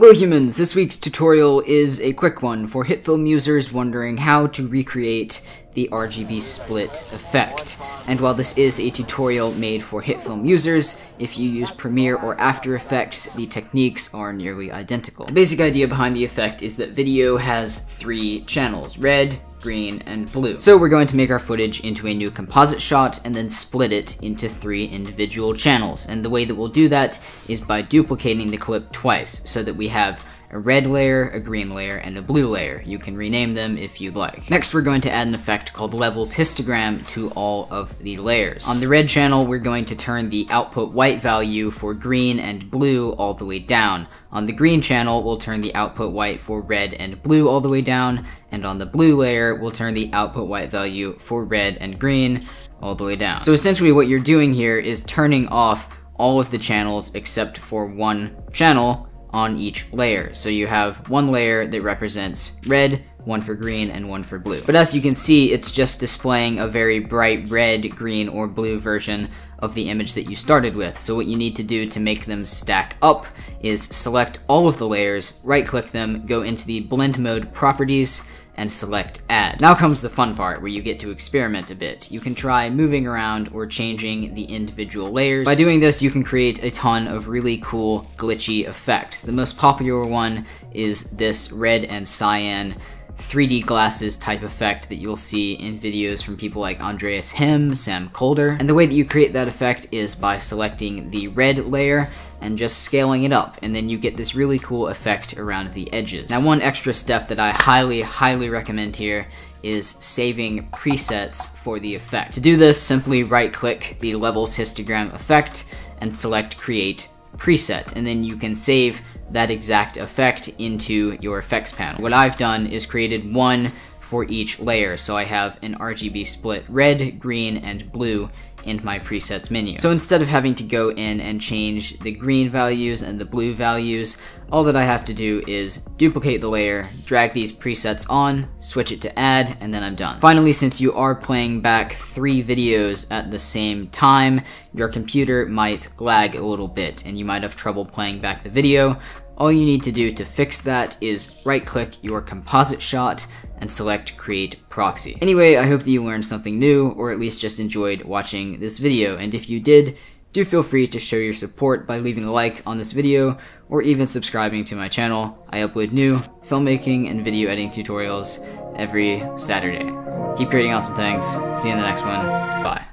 Hello humans, this week's tutorial is a quick one for HitFilm users wondering how to recreate the RGB split effect. And while this is a tutorial made for HitFilm users, if you use Premiere or After Effects, the techniques are nearly identical. The basic idea behind the effect is that video has three channels, red, green, and blue. So we're going to make our footage into a new composite shot and then split it into three individual channels. And the way that we'll do that is by duplicating the clip twice so that we have a red layer, a green layer, and a blue layer. You can rename them if you'd like. Next, we're going to add an effect called Levels Histogram to all of the layers. On the red channel, we're going to turn the output white value for green and blue all the way down. On the green channel, we'll turn the output white for red and blue all the way down, and on the blue layer, we'll turn the output white value for red and green all the way down. So essentially what you're doing here is turning off all of the channels except for one channel, on each layer. So you have one layer that represents red, one for green, and one for blue. But as you can see, it's just displaying a very bright red, green, or blue version of the image that you started with. So what you need to do to make them stack up is select all of the layers, right click them, go into the blend mode properties, and select add. Now comes the fun part where you get to experiment a bit. You can try moving around or changing the individual layers. By doing this you can create a ton of really cool glitchy effects. The most popular one is this red and cyan 3D glasses type effect that you'll see in videos from people like Andreas Hem, Sam Kolder. And the way that you create that effect is by selecting the red layer and just scaling it up, and then you get this really cool effect around the edges. Now one extra step that I highly, highly recommend here is saving presets for the effect. To do this, simply right-click the Levels Histogram effect and select Create Preset, and then you can save that exact effect into your effects panel. What I've done is created one for each layer, so I have an RGB split red, green, and blue in my presets menu. So instead of having to go in and change the green values and the blue values, all that I have to do is duplicate the layer, drag these presets on, switch it to add, and then I'm done. Finally, since you are playing back three videos at the same time, your computer might lag a little bit and you might have trouble playing back the video. All you need to do to fix that is right click your composite shot, and select Create Proxy. Anyway, I hope that you learned something new, or at least just enjoyed watching this video, and if you did, do feel free to show your support by leaving a like on this video, or even subscribing to my channel. I upload new filmmaking and video editing tutorials every Saturday. Keep creating awesome things. See you in the next one.